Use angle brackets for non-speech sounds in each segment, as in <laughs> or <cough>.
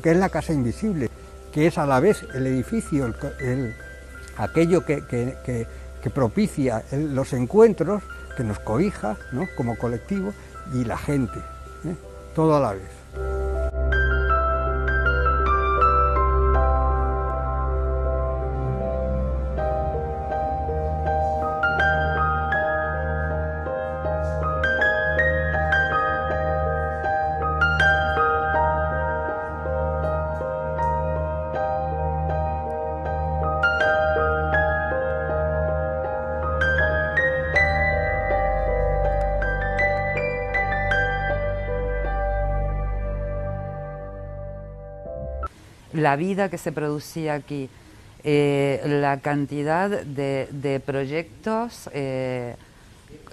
que es la casa invisible, que es a la vez el edificio, aquello que, propicia los encuentros, que nos cobija como colectivo, y la gente, ¿eh? todo a la vez. La vida que se producía aquí, eh, la cantidad de, proyectos eh,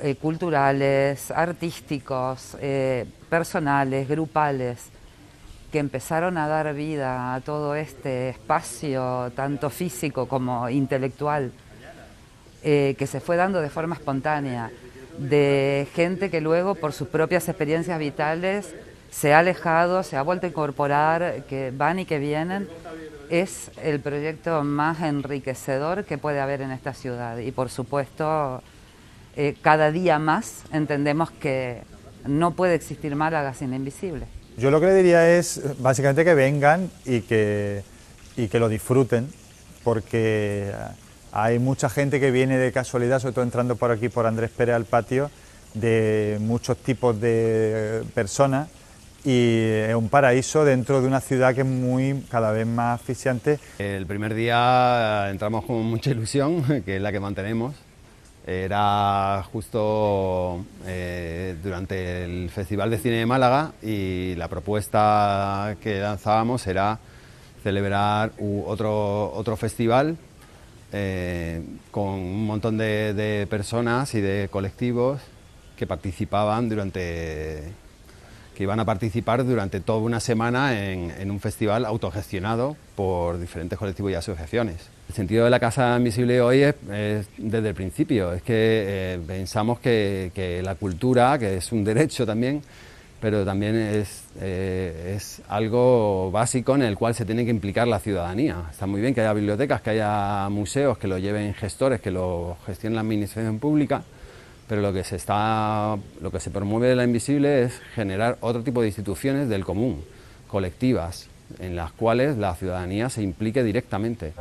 eh, culturales, artísticos, personales, grupales, que empezaron a dar vida a todo este espacio, tanto físico como intelectual, que se fue dando de forma espontánea, de gente que luego por sus propias experiencias vitales se ha alejado, se ha vuelto a incorporar, que van y que vienen, es el proyecto más enriquecedor que puede haber en esta ciudad. Y por supuesto, eh, cada día más entendemos que no puede existir Málaga sin Invisible. Yo lo que le diría es básicamente que vengan y que, y que lo disfruten, porque hay mucha gente que viene de casualidad, sobre todo entrando por aquí por Andrés Pérez al patio, de muchos tipos de personas y es un paraíso dentro de una ciudad que es muy cada vez más asfixiante. El primer día entramos con mucha ilusión, <laughs> que es la que mantenemos. Era justo eh, durante el Festival de Cine de Málaga y la propuesta que lanzábamos era celebrar otro, otro festival eh, con un montón de personas y de colectivos que participaban durante que iban a participar durante toda una semana en, un festival autogestionado por diferentes colectivos y asociaciones. El sentido de la Casa Invisible hoy es, desde el principio, es que eh, pensamos que, la cultura, que es un derecho también, pero también es, eh, es algo básico en el cual se tiene que implicar la ciudadanía. Está muy bien que haya bibliotecas, que haya museos, que lo lleven gestores, que lo gestionen la administración pública, pero lo que se está, lo que se promueve de la invisible es generar otro tipo de instituciones del común, colectivas, en las cuales la ciudadanía se implique directamente.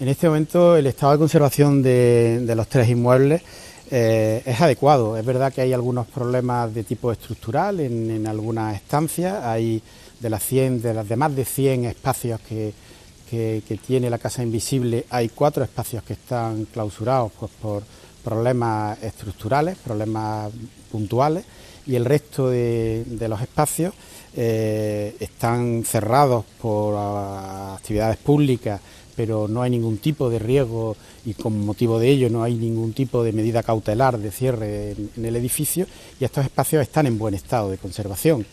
En este momento el estado de conservación de, de los tres inmuebles eh, es adecuado. Es verdad que hay algunos problemas de tipo estructural en, algunas estancias. Hay de las 100, de las de más de 100 espacios que, tiene la Casa Invisible, hay cuatro espacios que están clausurados pues, por problemas estructurales, problemas puntuales, y el resto de, los espacios eh, están cerrados por ah, actividades públicas pero no hay ningún tipo de riesgo y con motivo de ello no hay ningún tipo de medida cautelar de cierre en, el edificio y estos espacios están en buen estado de conservación.